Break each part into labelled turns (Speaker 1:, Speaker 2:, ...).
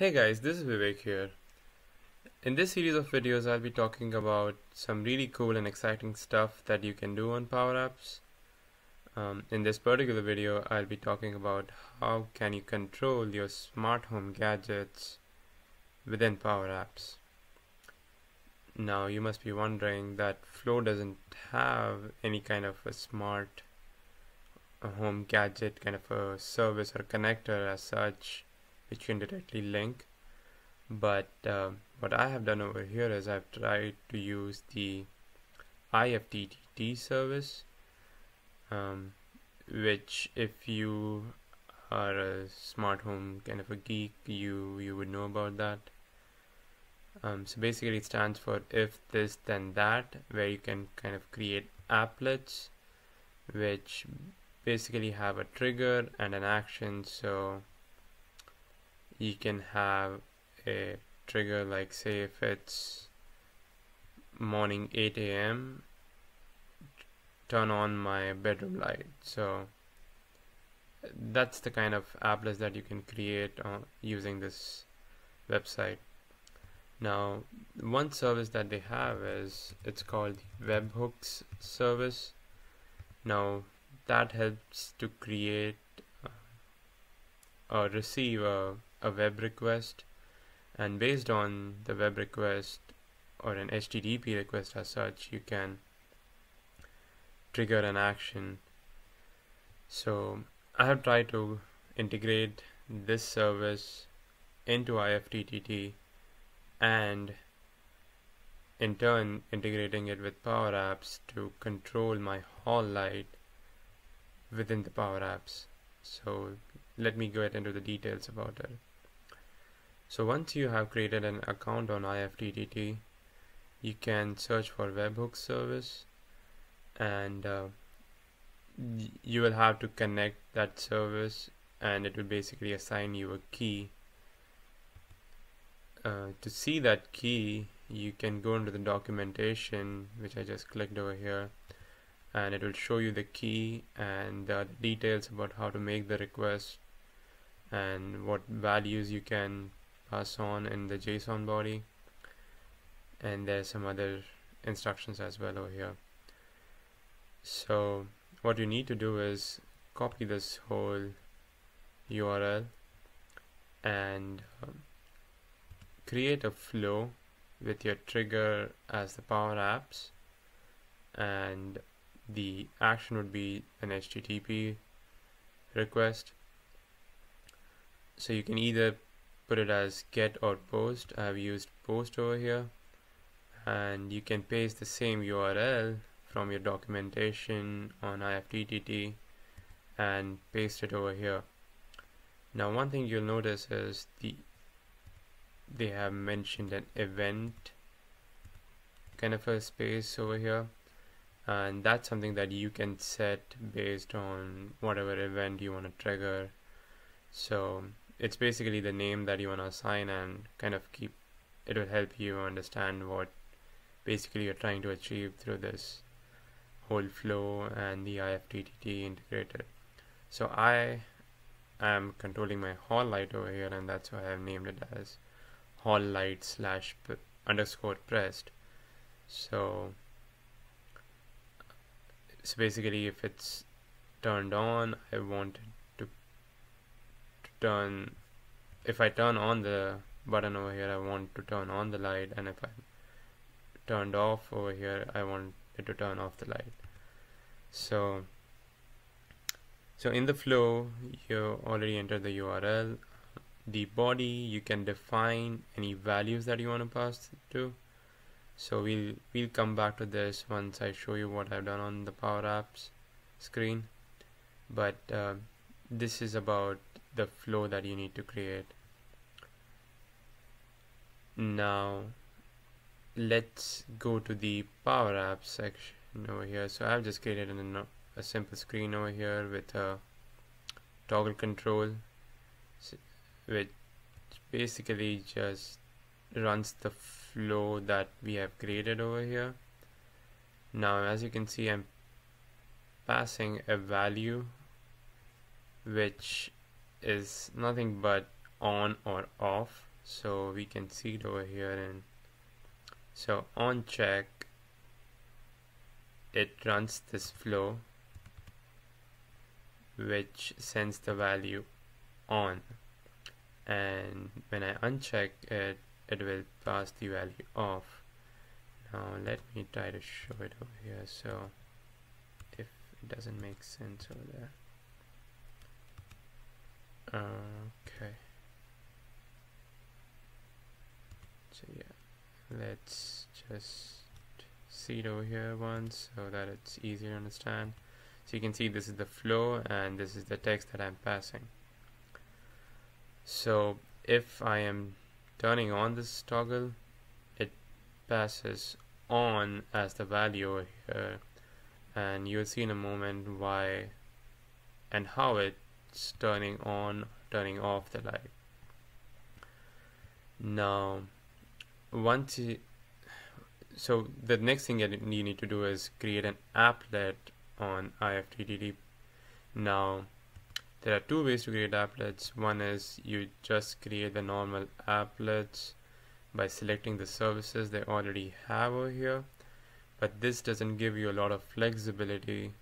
Speaker 1: Hey guys, this is Vivek here. In this series of videos, I'll be talking about some really cool and exciting stuff that you can do on Power Apps. Um, in this particular video, I'll be talking about how can you control your smart home gadgets within Power Apps. Now, you must be wondering that Flow doesn't have any kind of a smart home gadget kind of a service or connector as such which you can directly link. But uh, what I have done over here is I've tried to use the IFTTT service um, which if you are a smart home kind of a geek you you would know about that. Um, so basically it stands for if this then that where you can kind of create applets which basically have a trigger and an action. So you can have a trigger like say if it's morning 8 a.m turn on my bedroom light. So that's the kind of applets that you can create using this website. Now one service that they have is it's called webhooks service. Now that helps to create uh, or receive a a web request and based on the web request or an HTTP request as such you can trigger an action. So I have tried to integrate this service into IFTTT and in turn integrating it with Power Apps to control my hall light within the Power Apps. So let me get into the details about it so once you have created an account on IFTTT, you can search for webhook service and uh, you will have to connect that service and it will basically assign you a key. Uh, to see that key, you can go into the documentation, which I just clicked over here, and it will show you the key and the details about how to make the request and what values you can pass on in the JSON body. And there's some other instructions as well over here. So what you need to do is copy this whole URL and um, create a flow with your trigger as the power apps. And the action would be an HTTP request. So you can either put it as get or post. I've used post over here. And you can paste the same URL from your documentation on IFTTT and paste it over here. Now one thing you'll notice is the they have mentioned an event kind of a space over here. And that's something that you can set based on whatever event you want to trigger. So it's basically the name that you want to assign and kind of keep it will help you understand what basically you're trying to achieve through this whole flow and the IFTTT integrated. So I am controlling my hall light over here and that's why I've named it as hall light slash underscore pressed. So so basically if it's turned on I want it turn if I turn on the button over here I want to turn on the light and if I turned off over here I want it to turn off the light. So so in the flow you already entered the URL the body you can define any values that you want to pass to. So we'll we'll come back to this once I show you what I've done on the Power Apps screen. But uh, this is about the flow that you need to create. Now let's go to the power apps section over here. So I've just created an, a simple screen over here with a toggle control which basically just runs the flow that we have created over here. Now as you can see I'm passing a value which is nothing but on or off. So we can see it over here and so on check it runs this flow which sends the value on. And when I uncheck it it will pass the value off. Now let me try to show it over here. So if it doesn't make sense over there okay. So yeah. Let's just see it over here once so that it's easier to understand. So you can see this is the flow and this is the text that I'm passing. So if I am turning on this toggle it passes on as the value over here. And you'll see in a moment why and how it's turning on turning off the light now once you so the next thing that you need to do is create an applet on IFTTT now there are two ways to create applets. One is you just create the normal applets by selecting the services they already have over here. But this doesn't give you a lot of flexibility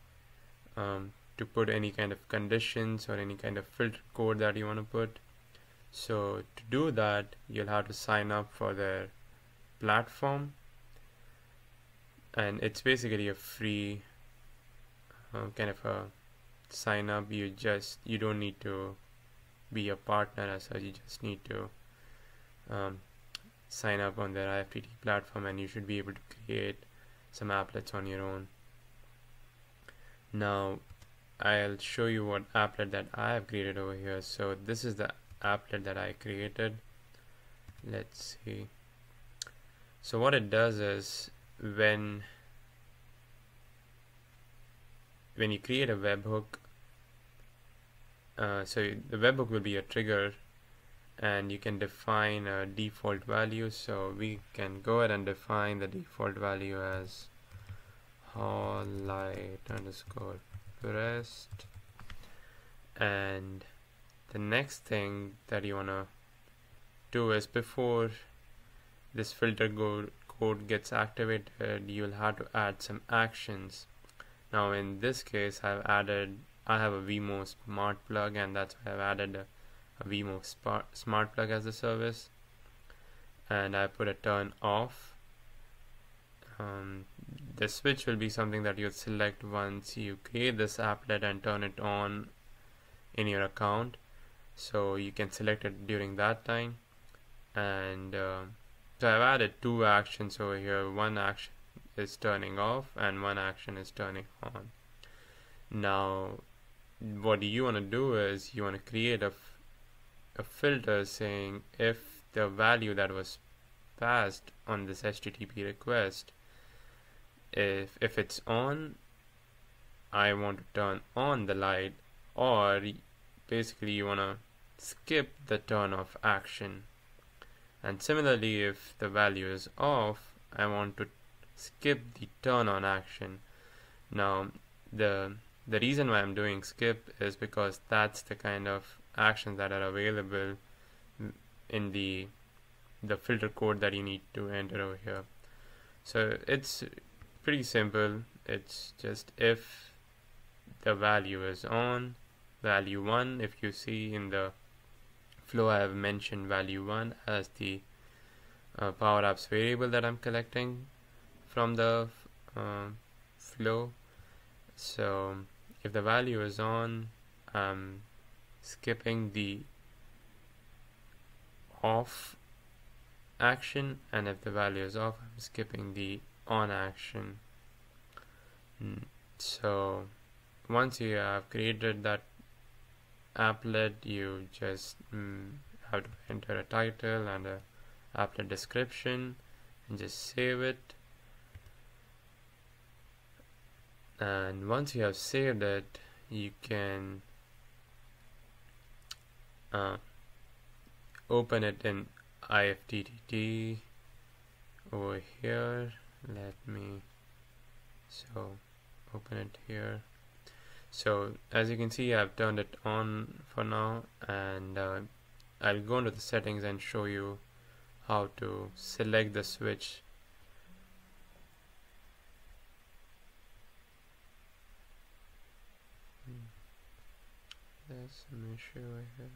Speaker 1: um, to put any kind of conditions or any kind of filter code that you want to put. So to do that you'll have to sign up for their platform. And it's basically a free uh, kind of a sign up. You just you don't need to be a partner as such. You just need to um, sign up on their IFTTT platform and you should be able to create some applets on your own. Now I'll show you what applet that I have created over here. So this is the applet that I created. Let's see. So what it does is when when you create a webhook uh, so the webhook will be a trigger and you can define a default value. So we can go ahead and define the default value as light underscore pressed and the next thing that you want to do is before this filter code gets activated you'll have to add some actions. Now in this case I've added I have a Wemo smart plug and that's why I've added a, a smart plug as a service. And I put a turn off um, the switch will be something that you select once you create this applet and turn it on in your account. So you can select it during that time. And uh, so I've added two actions over here. One action is turning off and one action is turning on. Now what you want to do is you want to create a, a filter saying if the value that was passed on this HTTP request if if it's on I want to turn on the light or basically you want to skip the turn off action. And similarly if the value is off I want to skip the turn on action. Now the the reason why I'm doing skip is because that's the kind of actions that are available in the the filter code that you need to enter over here. So it's pretty simple. It's just if the value is on value 1 if you see in the flow I have mentioned value 1 as the uh, power apps variable that I'm collecting from the uh, flow. So if the value is on I'm skipping the off action. And if the value is off I'm skipping the on action. Mm, so once you have created that applet you just mm, have to enter a title and a applet description and just save it. And once you have saved it you can uh, open it in IFTTT over here let me so open it here. So as you can see I've turned it on for now and uh, I'll go into the settings and show you how to select the switch. There's some issue here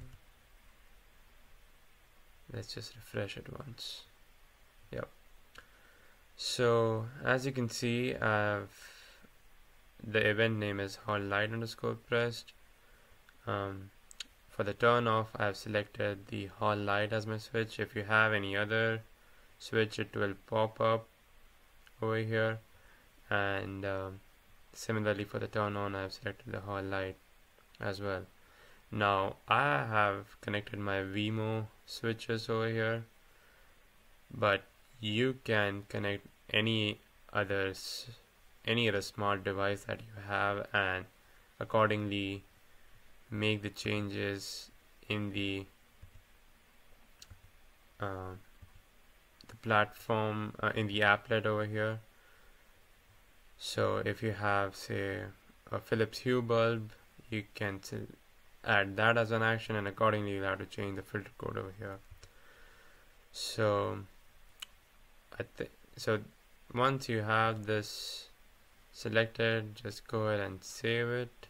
Speaker 1: let's just refresh it once. Yep so as you can see I've the event name is hall light underscore pressed. Um, for the turn off I've selected the hall light as my switch. If you have any other switch it will pop up over here. And um, similarly for the turn on I've selected the hall light as well. Now I have connected my Wemo switches over here but you can connect any others any other smart device that you have and accordingly make the changes in the uh, the platform uh, in the applet over here. So if you have say a Philips Hue bulb you can add that as an action and accordingly you have to change the filter code over here. So I think so once you have this selected just go ahead and save it.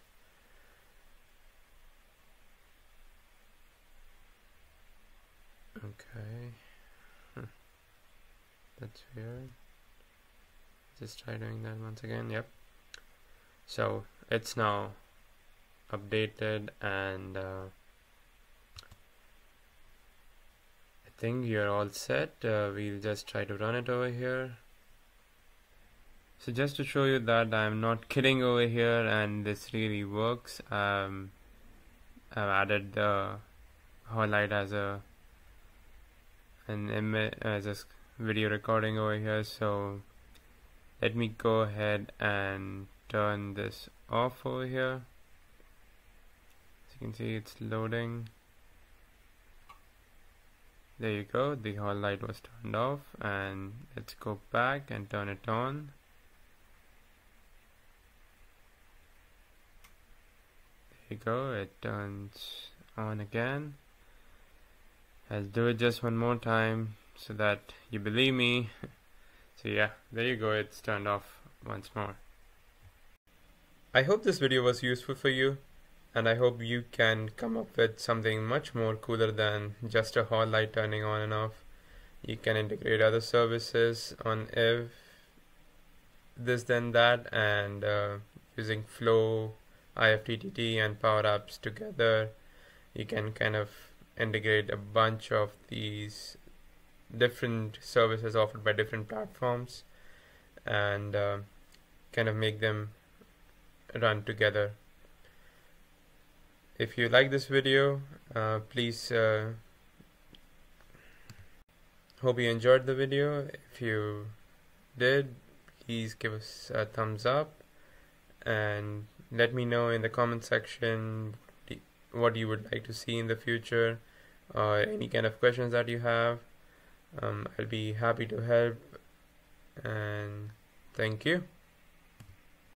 Speaker 1: Okay. Hmm. that's weird. Just try doing that once again. Yep. So it's now updated and uh, I think you're all set. Uh, we'll just try to run it over here so just to show you that I'm not kidding over here and this really works um, I've added the highlight as a an image as a video recording over here. So let me go ahead and turn this off over here. As you can see it's loading. There you go. The hall light was turned off and let's go back and turn it on go. It turns on again. Let's do it just one more time so that you believe me. So yeah there you go. It's turned off once more. I hope this video was useful for you and I hope you can come up with something much more cooler than just a hall light turning on and off. You can integrate other services on if this then that and uh, using flow IFTTT and Power Apps together, you can kind of integrate a bunch of these different services offered by different platforms and uh, kind of make them run together. If you like this video, uh, please uh, hope you enjoyed the video. If you did, please give us a thumbs up and let me know in the comment section what you would like to see in the future or any kind of questions that you have. Um, I'll be happy to help and thank you